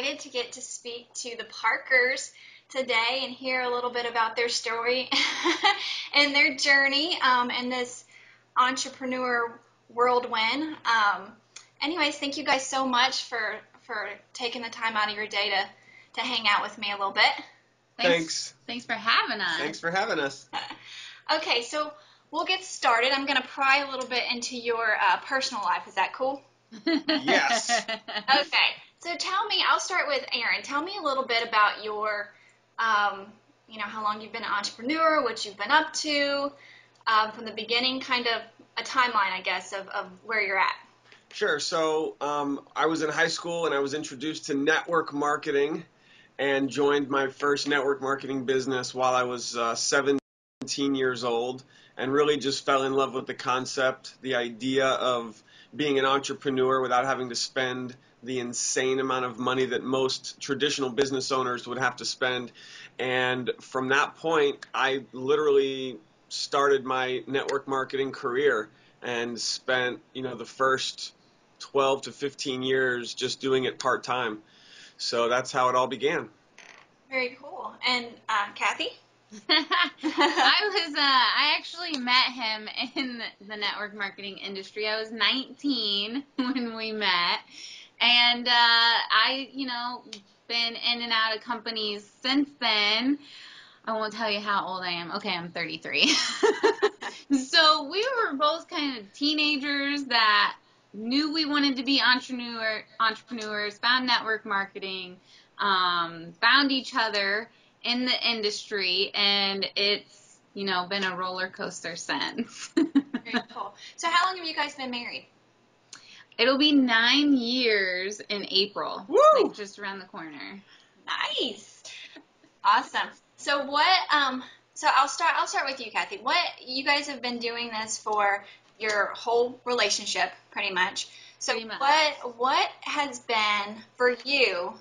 excited to get to speak to the Parkers today and hear a little bit about their story and their journey um, in this entrepreneur whirlwind. Um, anyways, thank you guys so much for for taking the time out of your day to to hang out with me a little bit. Thanks. Thanks for having us. Thanks for having us. okay, so we'll get started. I'm going to pry a little bit into your uh, personal life. Is that cool? yes. okay. So tell me, I'll start with Aron. Tell me a little bit about your, um, you know, how long you've been an entrepreneur, what you've been up to, um, from the beginning, kind of a timeline, I guess, of, of where you're at. Sure. So um, I was in high school and I was introduced to network marketing and joined my first network marketing business while I was uh, 17 years old and really just fell in love with the concept, the idea of being an entrepreneur without having to spend the insane amount of money that most traditional business owners would have to spend. And from that point, I literally started my network marketing career and spent, you know, the first 12 to 15 years just doing it part time. So that's how it all began. Very cool. And uh, Cathy? I was uh, I actually met him in the network marketing industry. I was 19 when we met, and uh, I, you know, been in and out of companies since then. I won't tell you how old I am. Okay, I'm 33. so we were both kind of teenagers that knew we wanted to be entrepreneur entrepreneurs, found network marketing, um, found each other in the industry, and it's you know been a roller coaster since. Very cool. So how long have you guys been married? It'll be nine years in April. Woo! Like just around the corner. Nice. Awesome. So what? Um. So I'll start. I'll start with you, Cathy. What you guys have been doing this for your whole relationship, pretty much. So Pretty much. what what has been for you?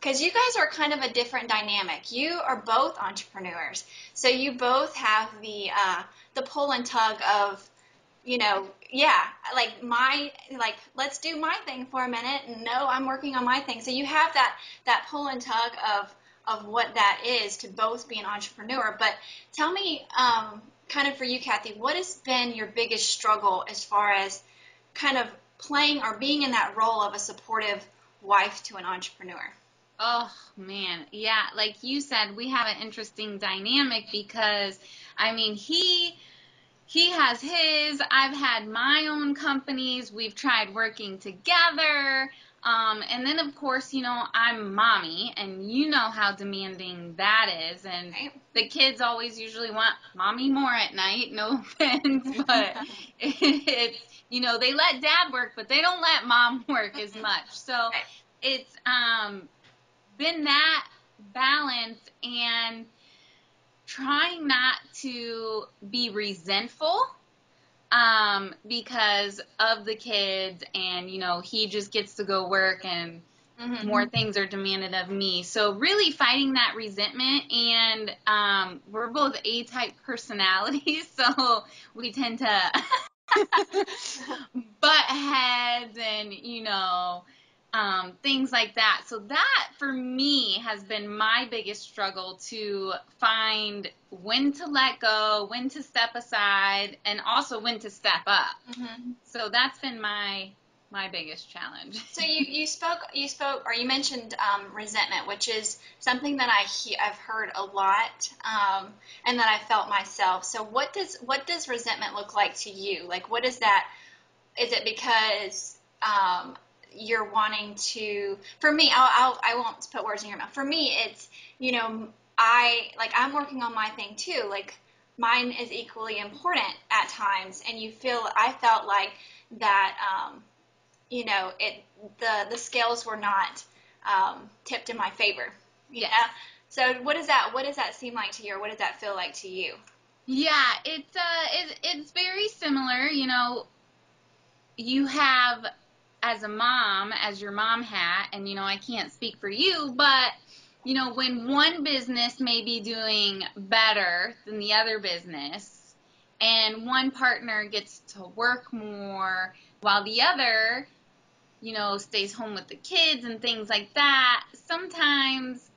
Because you guys are kind of a different dynamic. You are both entrepreneurs, so you both have the uh, the pull and tug of, you know, yeah, like my like let's do my thing for a minute, and no, I'm working on my thing. So you have that that pull and tug of of what that is to both be an entrepreneur. But tell me, um, kind of for you, Cathy, what has been your biggest struggle as far as kind of playing or being in that role of a supportive wife to an entrepreneur? Oh man, yeah, like you said, we have an interesting dynamic because I mean, he he has his, I've had my own companies, we've tried working together. Um, and then of course, you know, I'm mommy and you know how demanding that is and Right. the kids always usually want mommy more at night, no offense, but it's you know, they let dad work, but they don't let mom work as much. So Right. it's um been that balance and trying not to be resentful um, because of the kids and you know he just gets to go work and Mhm. more things are demanded of me so really fighting that resentment and um, we're both a type personalities so we tend to butt heads and you know um, things like that. So that for me has been my biggest struggle to find when to let go, when to step aside, and also when to step up. Mhm. So that's been my my biggest challenge. So you, you spoke you spoke or you mentioned um, resentment, which is something that I he, I've heard a lot um, and that I felt myself. So what does what does resentment look like to you? Like what is that? Is it because um, you're wanting to? For me, I'll, I'll I won't put words in your mouth. For me, it's you know I like I'm working on my thing too. Like mine is equally important at times, and you feel I felt like that. Um, you know, it the the scales were not um, tipped in my favor. yeah So what does that what does that seem like to you, or what does that feel like to you? Yeah, it's uh, it, it's very similar. You know, you have as a mom, as your mom hat, and you know, I can't speak for you, but you know, when one business may be doing better than the other business, and one partner gets to work more while the other you know, stays home with the kids and things like that, sometimes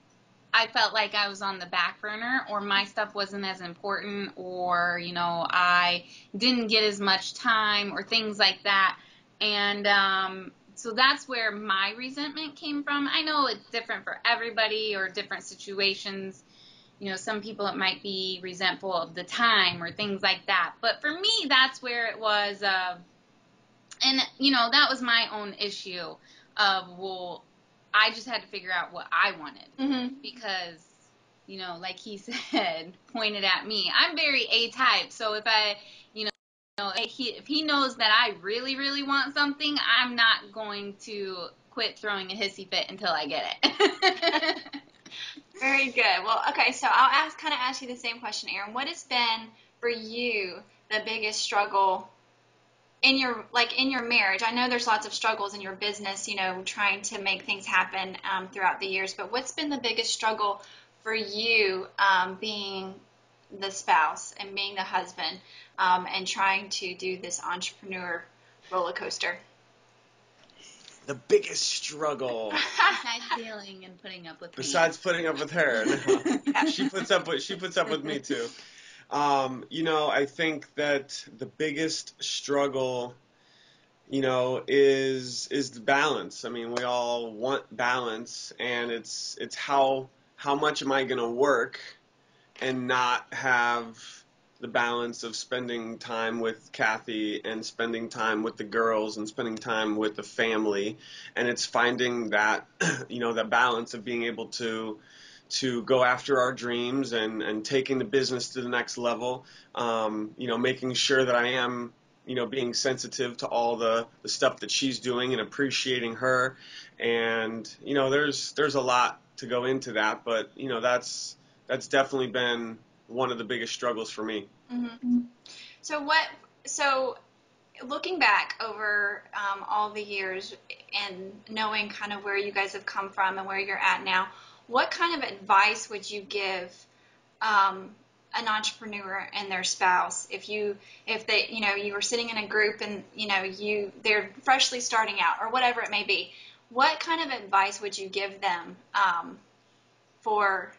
I felt like I was on the back burner or my stuff wasn't as important or, you know, I didn't get as much time or things like that. And um, so that's where my resentment came from. I know it's different for everybody or different situations. You know, some people it might be resentful of the time or things like that. But for me, that's where it was. Uh, and you know that was my own issue of well i just had to figure out what i wanted Mm-hmm. because you know like he said pointed at me i'm very a type so if i you know know, if he, if he knows that i really really want something i'm not going to quit throwing a hissy fit until i get it Very good. Well, okay, so I'll ask kind of ask you the same question, Aron. What has been for you the biggest struggle in your like in your marriage? I know there's lots of struggles in your business, you know, trying to make things happen um, throughout the years. But what's been the biggest struggle for you um, being the spouse and being the husband um, and trying to do this entrepreneur roller coaster? The biggest struggle, besides dealing and putting up with me. besides putting up with her, no. she puts up with she puts up with me too. Um, you know, I think that the biggest struggle, you know, is is the balance. I mean, we all want balance, and it's it's how how much am I going to work and not have the balance of spending time with Cathy and spending time with the girls and spending time with the family, and it's finding that you know that balance of being able to to go after our dreams and, and taking the business to the next level. Um, you know, making sure that I am, you know, being sensitive to all the, the stuff that she's doing and appreciating her. And, you know, there's there's a lot to go into that, but you know, that's that's definitely been one of the biggest struggles for me. hmm So what? So looking back over um, all the years and knowing kind of where you guys have come from and where you're at now, what kind of advice would you give um, an entrepreneur and their spouse if you if they you know you were sitting in a group and you know you they're freshly starting out or whatever it may be what kind of advice would you give them um, for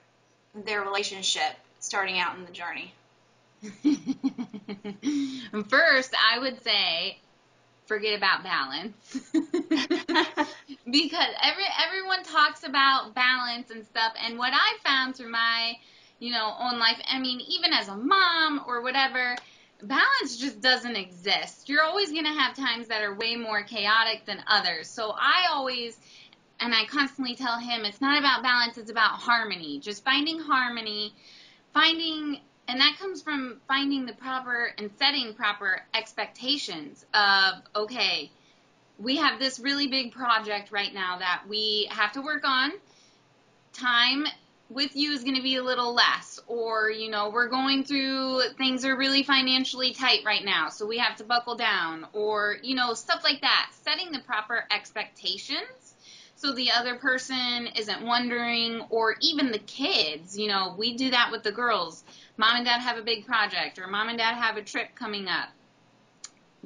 their relationship starting out in the journey First, I would say forget about balance. because every everyone talks about balance and stuff and what I found through my, you know, own life, I mean, even as a mom or whatever, balance just doesn't exist. You're always going to have times that are way more chaotic than others. So I always and I constantly tell him it's not about balance, it's about harmony. Just finding harmony, finding and that comes from finding the proper and setting proper expectations of okay we have this really big project right now that we have to work on time with you is going to be a little less or you know we're going through things are really financially tight right now so we have to buckle down or you know stuff like that setting the proper expectations so the other person isn't wondering or even the kids you know we do that with the girls mom and dad have a big project or mom and dad have a trip coming up.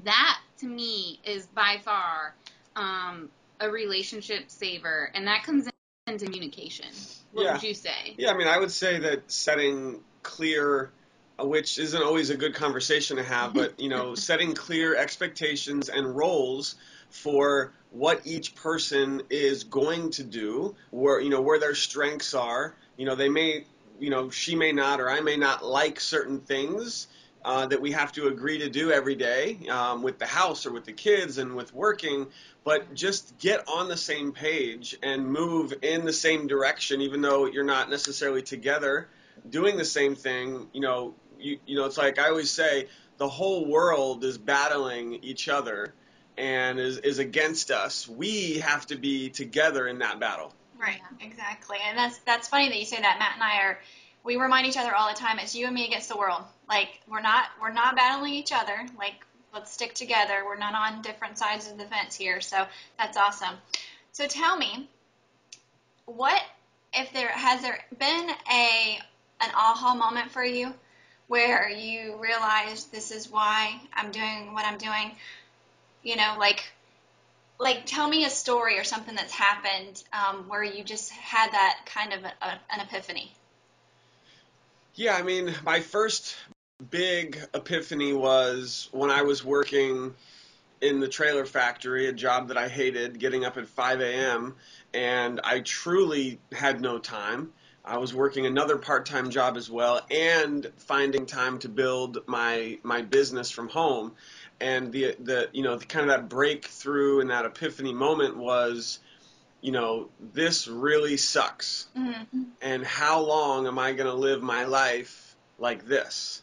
That to me is by far um, a relationship saver, and that comes in communication. What Yeah. would you say? Yeah, I mean, I would say that setting clear, uh, which isn't always a good conversation to have, but you know, setting clear expectations and roles for what each person is going to do, where you know where their strengths are. You know, they may, you know, she may not or I may not like certain things. Uh, that we have to agree to do every day um, with the house or with the kids and with working, but just get on the same page and move in the same direction, even though you're not necessarily together doing the same thing. You know, you, you know, it's like I always say, the whole world is battling each other and is, is against us. We have to be together in that battle. Right, exactly. And that's that's funny that you say that. Matt and I are we remind each other all the time it's you and me against the world. Like we're not we're not battling each other. Like let's stick together. We're not on different sides of the fence here. So that's awesome. So tell me what if there has there been a an aha moment for you where you realize this is why I'm doing what I'm doing? You know, like like tell me a story or something that's happened um, where you just had that kind of a, an epiphany. Yeah, I mean, my first big epiphany was when I was working in the trailer factory, a job that I hated, getting up at 5 a.m., and I truly had no time. I was working another part-time job as well and finding time to build my my business from home. And the the you know the kind of that breakthrough and that epiphany moment was, you know, this really sucks. Mm-hmm. And how long am I going to live my life like this?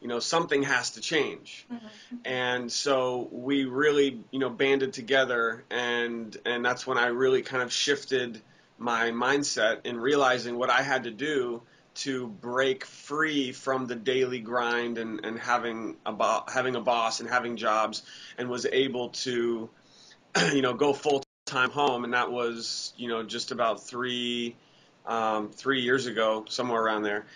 You know, something has to change. Mm-hmm. And so we really, you know, banded together and and that's when I really kind of shifted my mindset in realizing what I had to do to break free from the daily grind and, and having a bo- having a boss and having jobs and was able to you know go full time home. And that was you know just about three um, three years ago somewhere around there.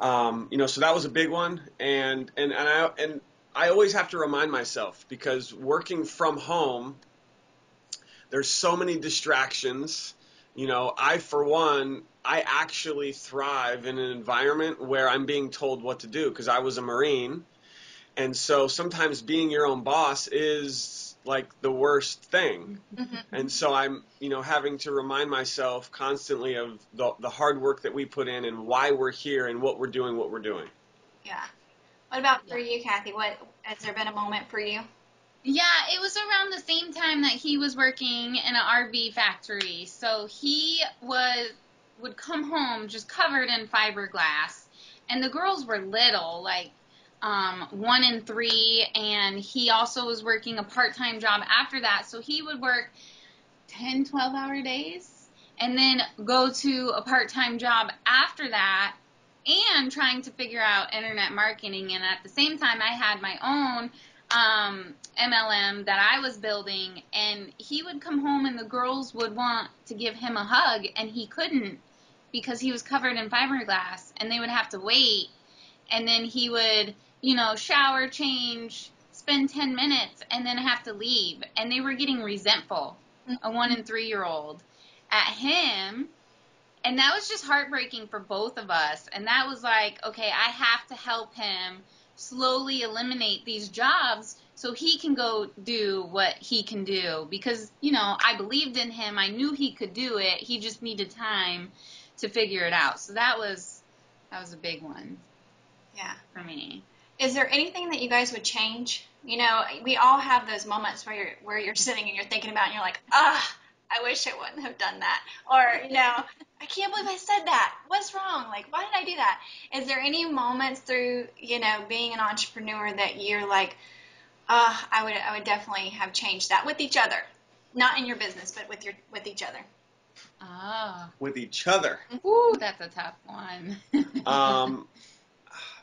Um, you know so that was a big one. And and and I and I always have to remind myself because working from home there's so many distractions you know, I, for one, I actually thrive in an environment where I'm being told what to do because I was a Marine. And so sometimes being your own boss is like the worst thing. Mm-hmm. And so I'm, you know, having to remind myself constantly of the, the hard work that we put in and why we're here and what we're doing, what we're doing. Yeah. What about for you, Cathy? What has there been a moment for you? Yeah, it was around the same time that he was working in an RV factory. So he was would come home just covered in fiberglass, and the girls were little, like um, one and three, and he also was working a part-time job after that. So he would work 10, 12 hour days, and then go to a part-time job after that, and trying to figure out internet marketing. And at the same time, I had my own um, MLM that I was building, and he would come home and the girls would want to give him a hug, and he couldn't because he was covered in fiberglass, and they would have to wait, and then he would, you know, shower, change, spend 10 minutes, and then have to leave, and they were getting resentful, a one and three year old, at him. And that was just heartbreaking for both of us. And that was like, okay, I have to help him slowly eliminate these jobs so he can go do what he can do. Because you know I believed in him. I knew he could do it. He just needed time to figure it out. So that was that was a big one yeah. for me. Is there anything that you guys would change? You know we all have those moments where you're where you're sitting and you're thinking about it and you're like ah I wish I wouldn't have done that. Or, you know, I can't believe I said that. What's wrong? Like, why did I do that? Is there any moments through, you know, being an entrepreneur that you're like, uh, I would, I would definitely have changed that with each other, not in your business, but with your, with each other. Ah. With each other. Ooh, that's a tough one. um,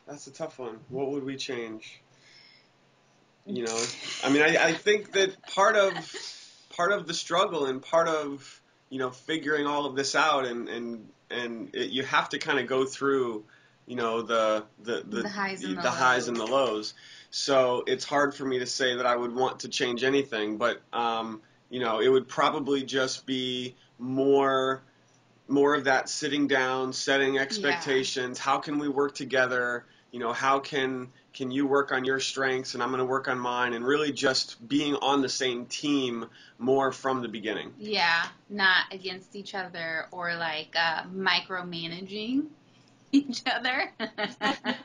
that's a tough one. What would we change? You know, I mean, I, I think that part of part of the struggle and part of you know figuring all of this out and and and it, you have to kind of go through you know the the the, the highs, and the, the highs and the lows. So it's hard for me to say that I would want to change anything, but um, you know it would probably just be more more of that sitting down, setting expectations. Yeah. How can we work together? You know, how can can you work on your strengths and I'm going to work on mine and really just being on the same team more from the beginning. Yeah, not against each other or like uh, micromanaging each other.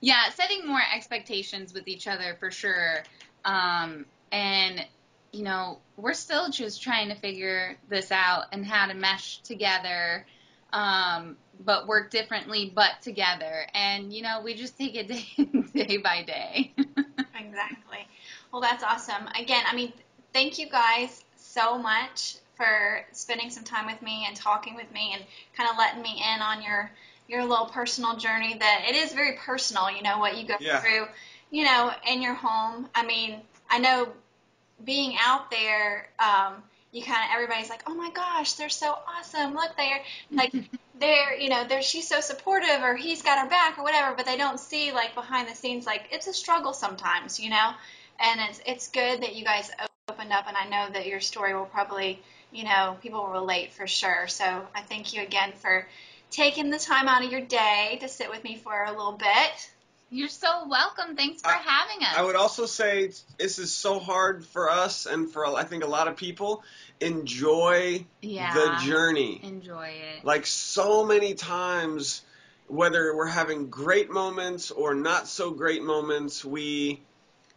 yeah, setting more expectations with each other for sure. Um, and you know, we're still just trying to figure this out and how to mesh together um, but work differently, but together. And you know, we just take it day, day by day. exactly. Well, that's awesome. Again, I mean, thank you guys so much for spending some time with me and talking with me and kind of letting me in on your your little personal journey. That it is very personal. You know what you go yeah. through. You know, in your home. I mean, I know being out there. Um, you kind of everybody's like, oh my gosh, they're so awesome. Look, they're like they're you know they're she's so supportive or he's got her back or whatever, but they don't see like behind the scenes like it's a struggle sometimes, you know. And it's it's good that you guys opened up, and I know that your story will probably, you know, people will relate for sure. So I thank you again for taking the time out of your day to sit with me for a little bit. You're so welcome. Thanks for I- having us. I would also say this is so hard for us and for I think a lot of people. Enjoy yeah. the journey. Enjoy it. Like so many times, whether we're having great moments or not so great moments, we,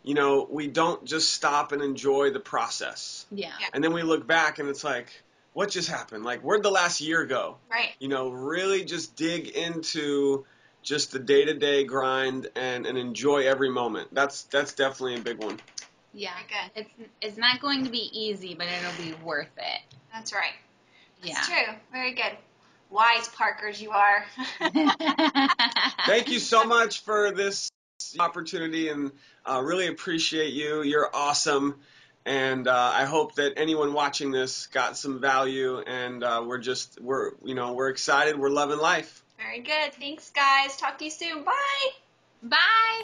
you know, we don't just stop and enjoy the process. Yeah. Yeah. And then we look back and it's like, what just happened? Like, where'd the last year go? Right. You know, really just dig into just the day to day grind and, and enjoy every moment. That's that's definitely a big one. Yeah. Good. It's it's not going to be easy, but it'll be worth it. That's right. Yeah. That's true. Very good. Wise Parkers, you are. Thank you so much for this opportunity and uh, really appreciate you. You're awesome. And uh, I hope that anyone watching this got some value and uh, we're just we're you know we're excited we're loving life. Very good. Thanks, guys. Talk to you soon. Bye. Bye.